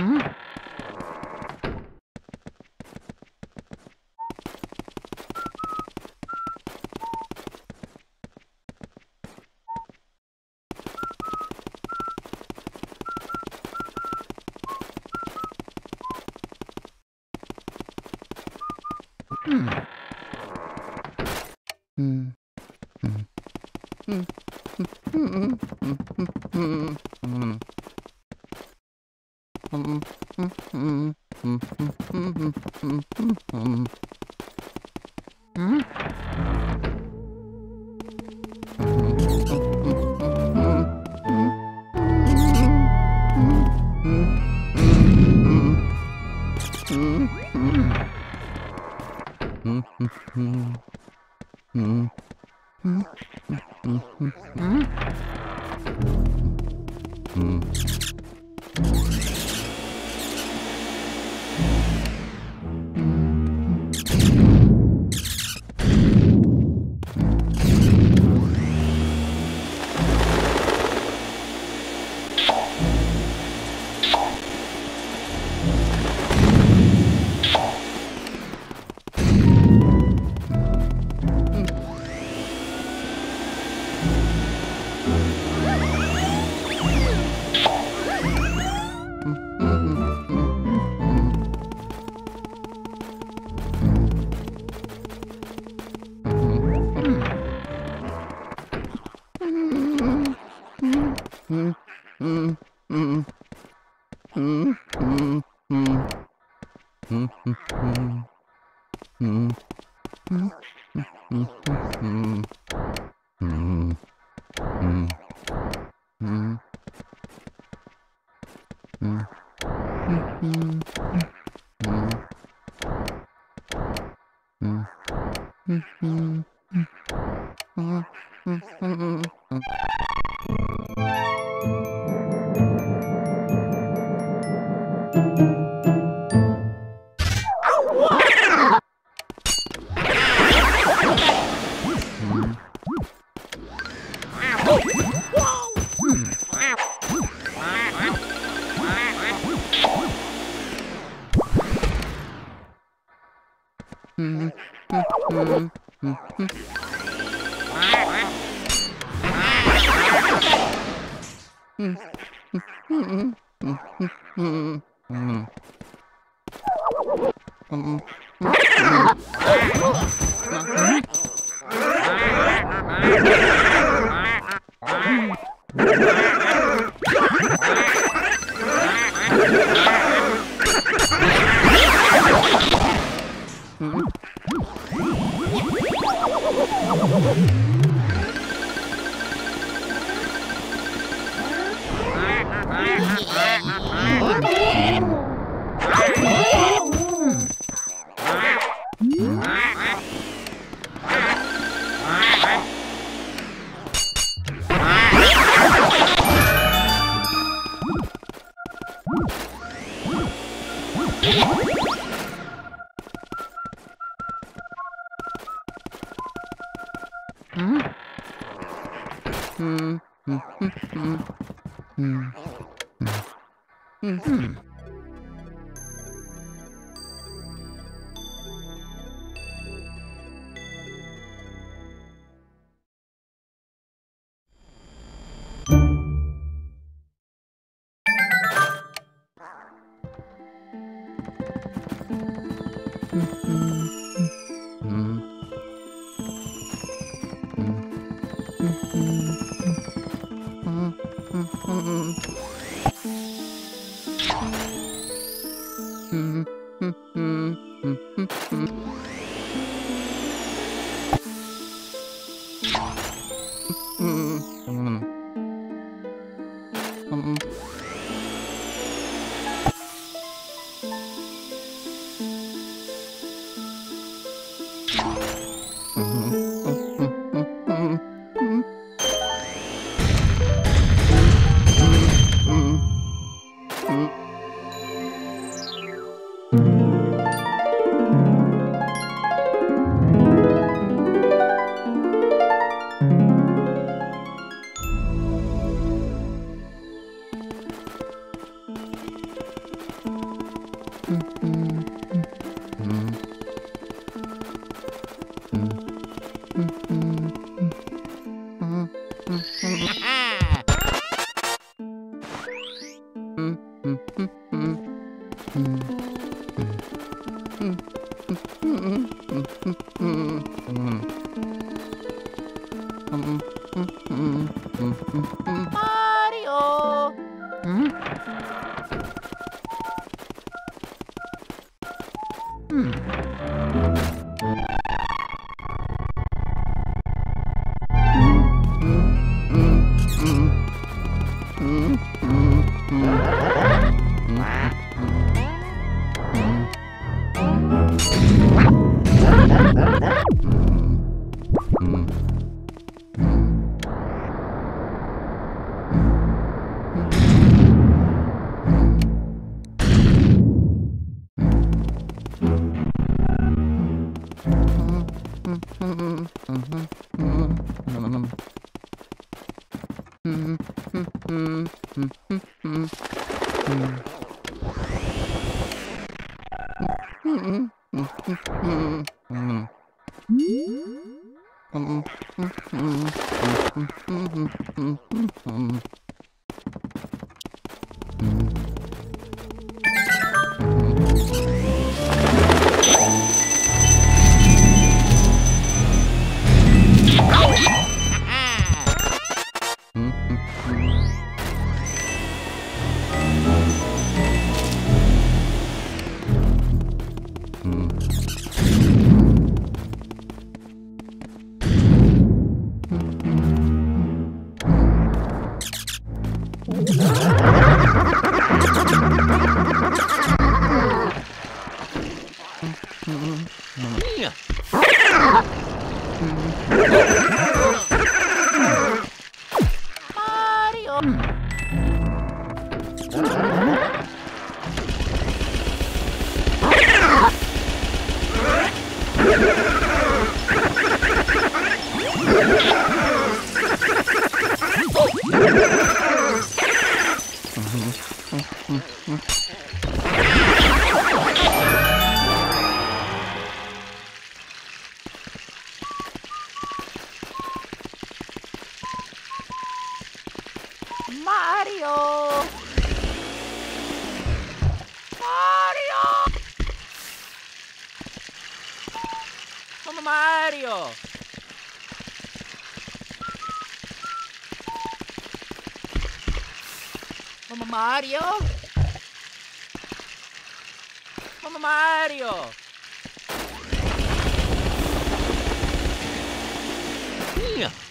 Mm-hmm. 嗯嗯嗯。Mario! Super Mario! Vamos, Mario! Vamos, Mario! Yeah.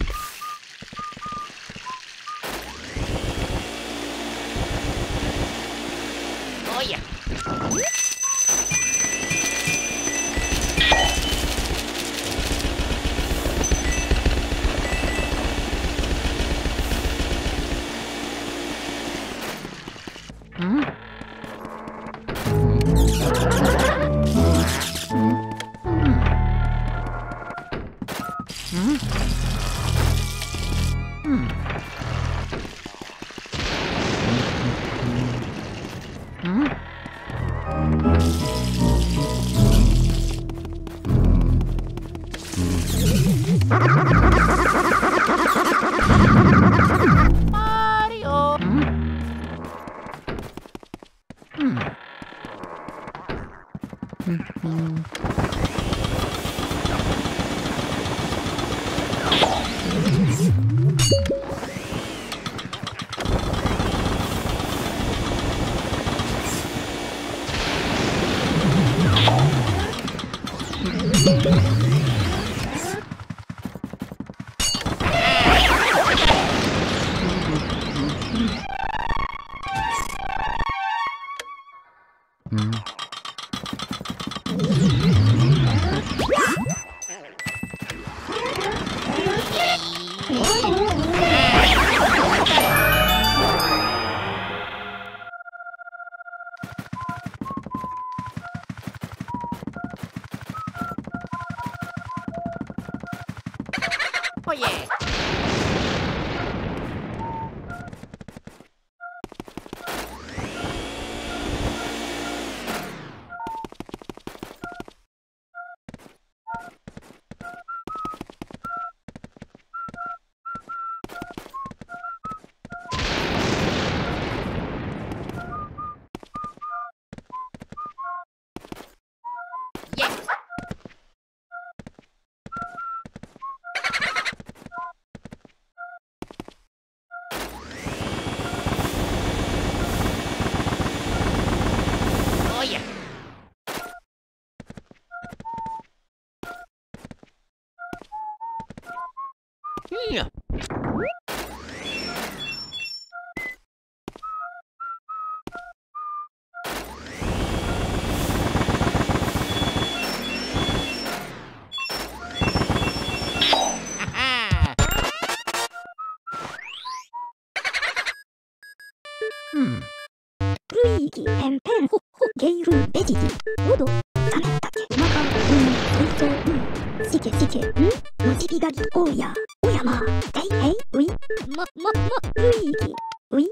ルイーギ、ペンペン、ホッホ、ゲイル、ベジギ、ヨド、サメタケ、マカ、うん、水槽、うん、シケシケ、ん、モチビガギ、オーヤ、オヤマ、ヘイヘイ、ウィ、ま、ま、ま、ルイーギ、ウィ、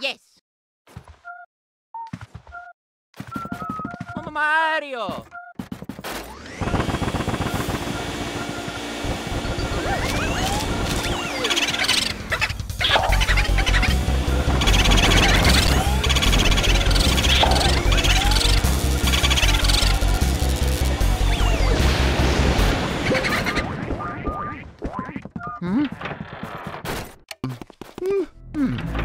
Yes. Mama Mario. Hmm? Hmm.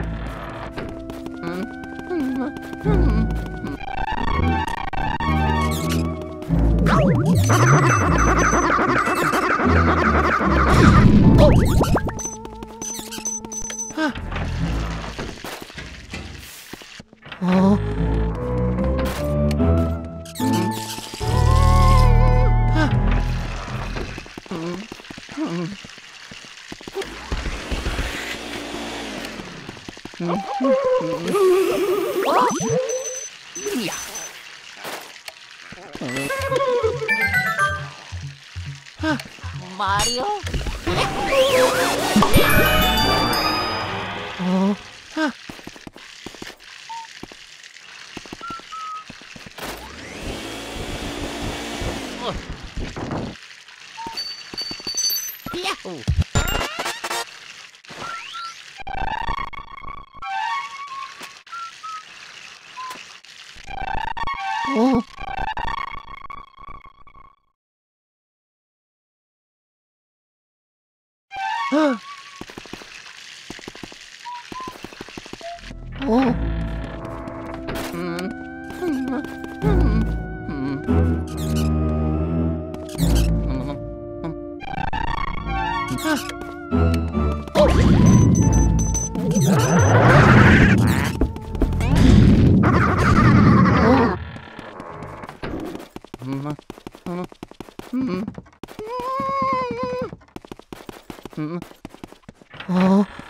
किया। Mario? Mm. Oh. Oh.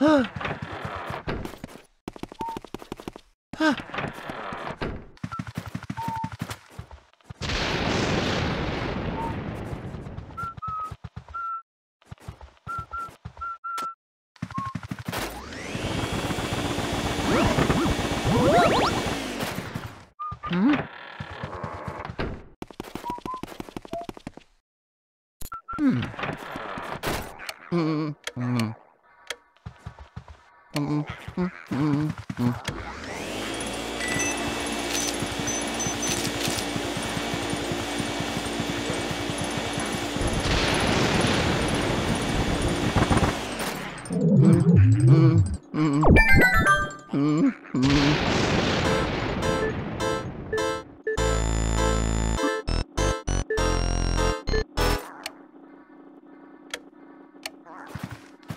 啊！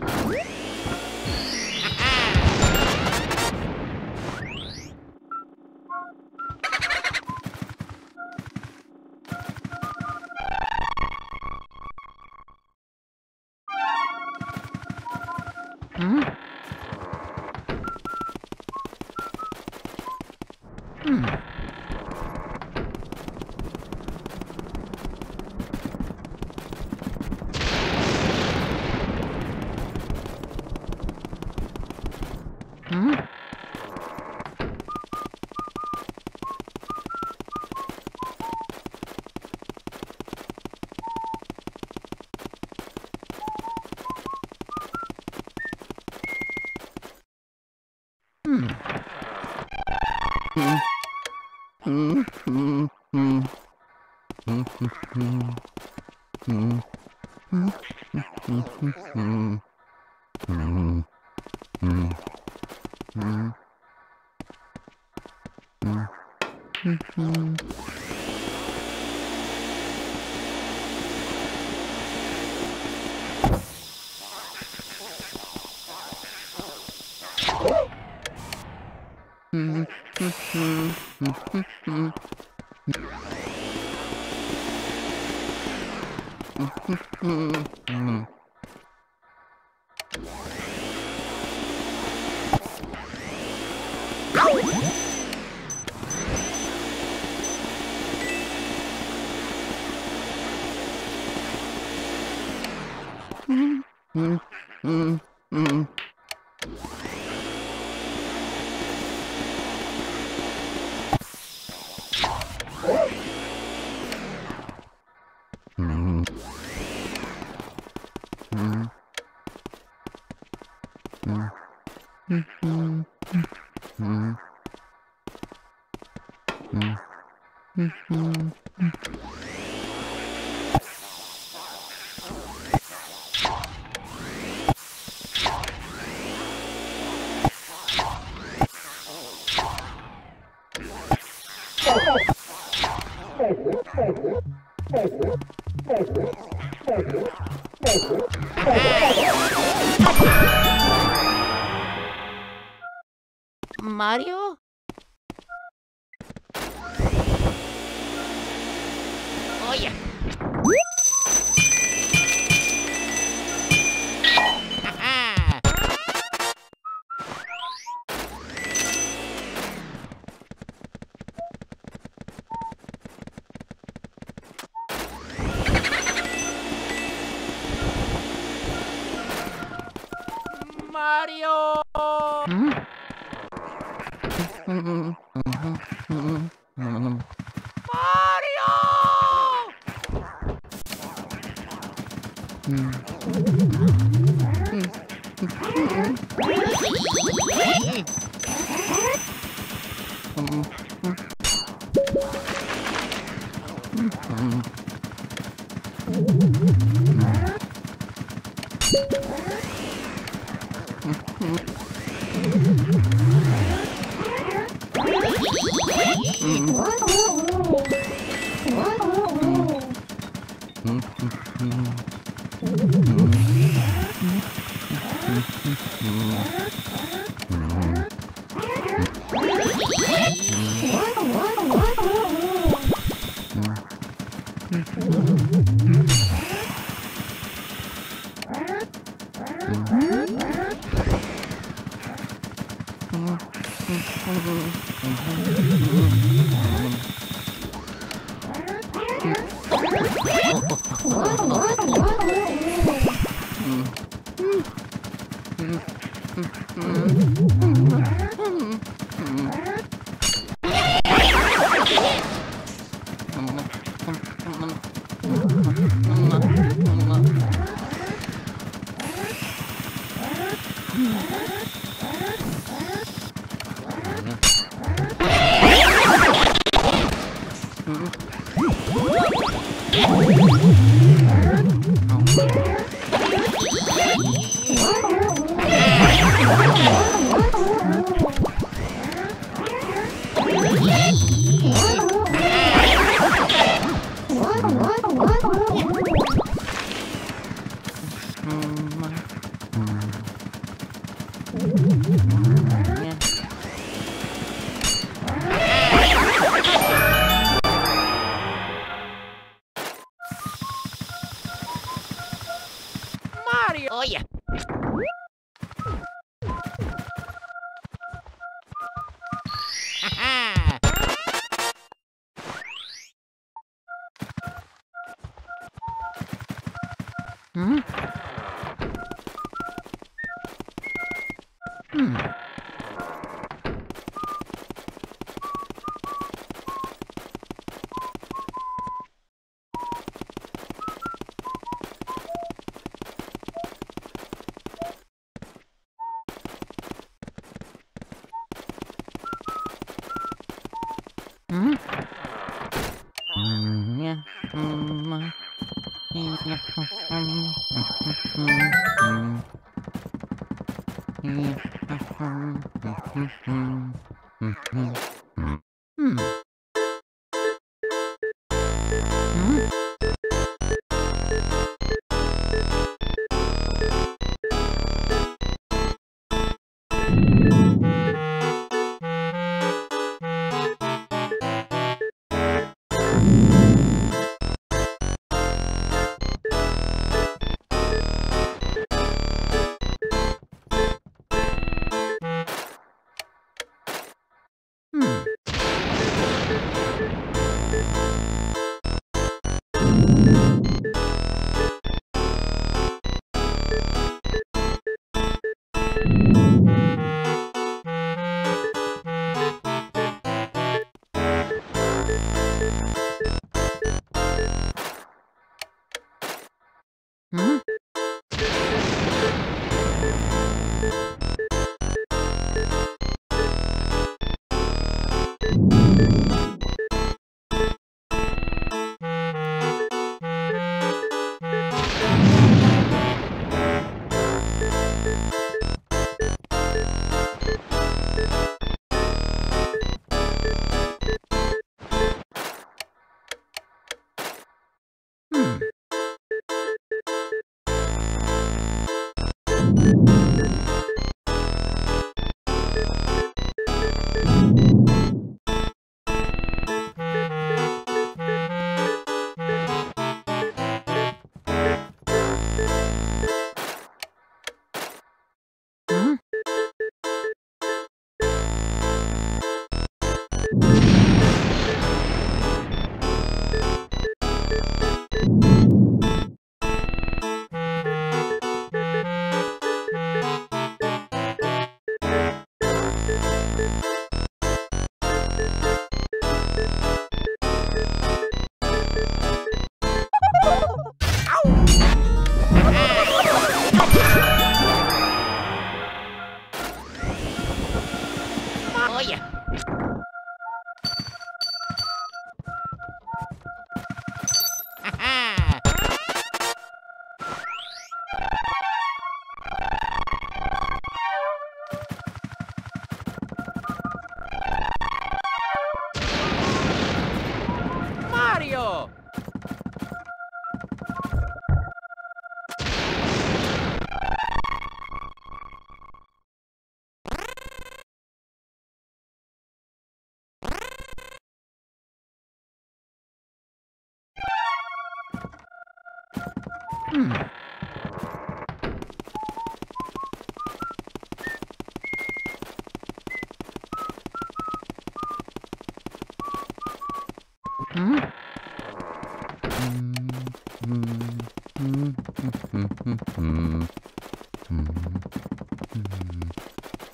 Woo! Mm, Mm-hmm. マリオ Mm-hmm. うん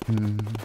Hmm.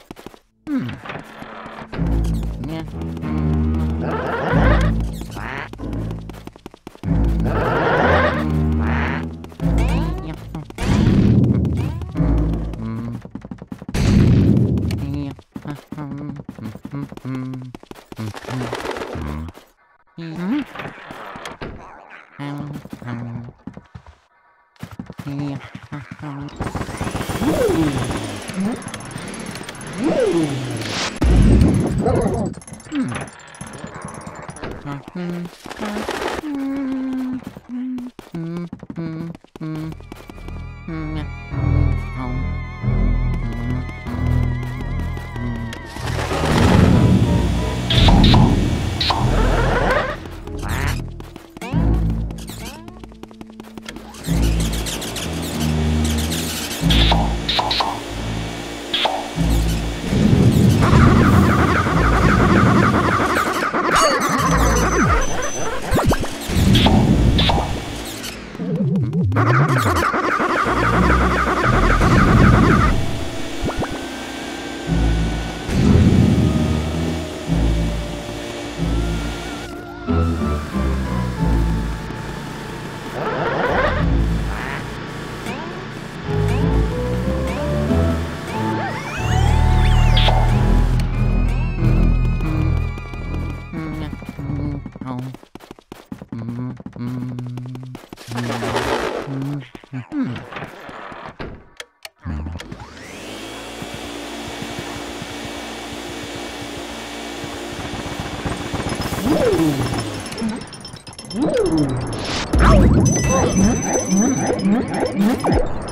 Mm-hmm.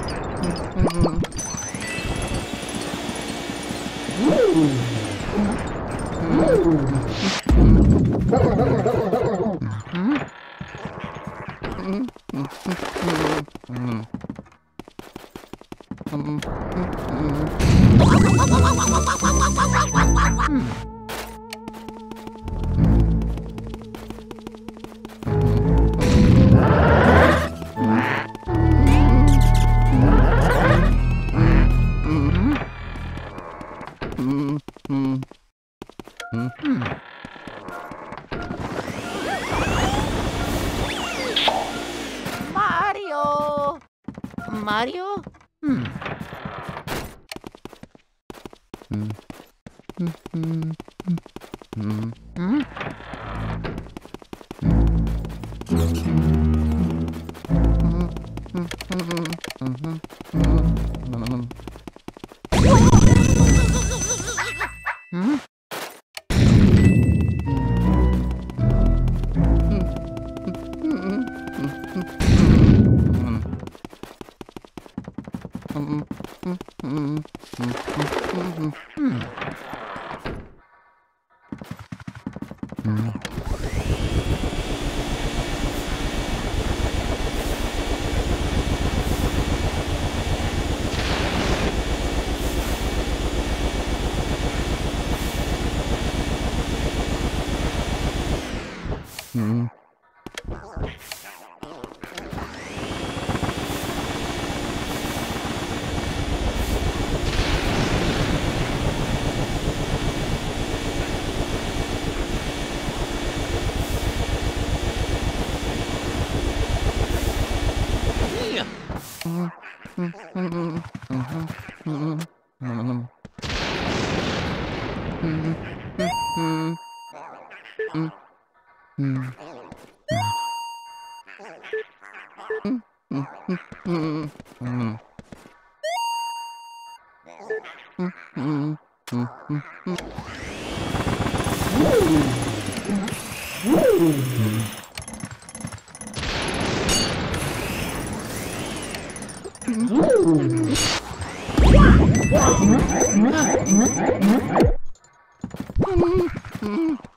마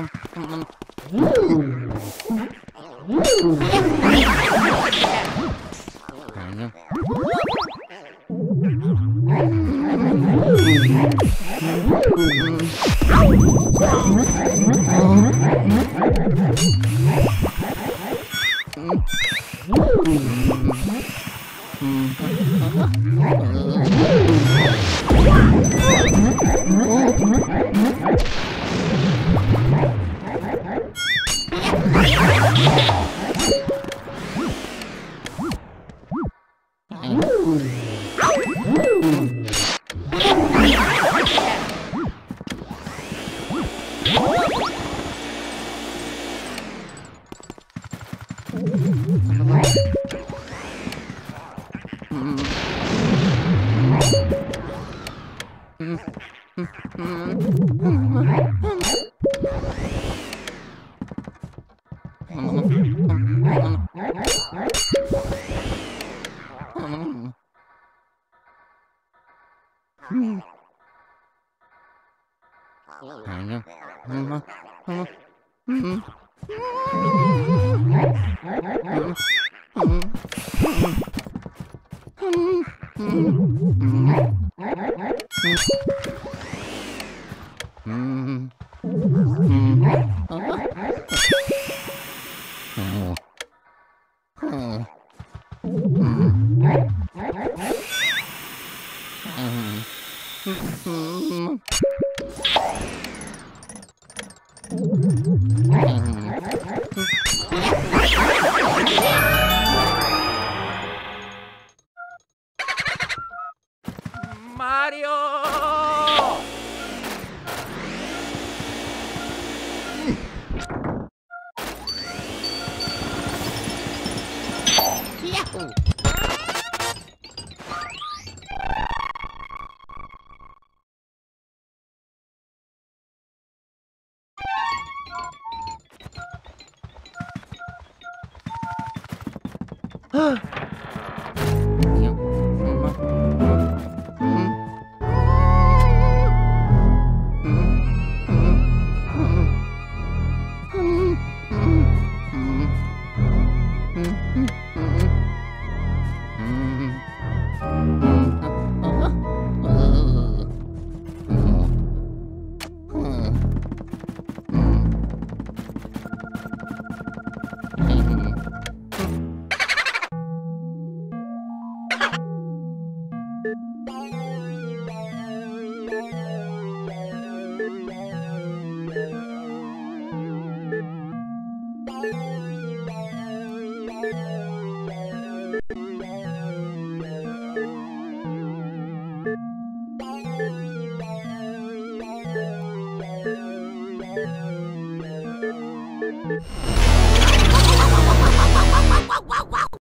리 오! 啊！